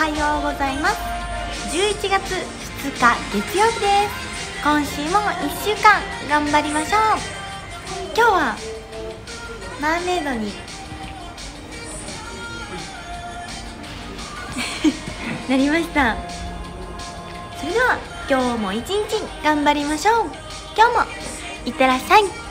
おはようございます。11月2日月曜日です。今週も1週間頑張りましょう。今日はマーメイドに なりました。それでは今日も一日頑張りましょう。今日もいってらっしゃい。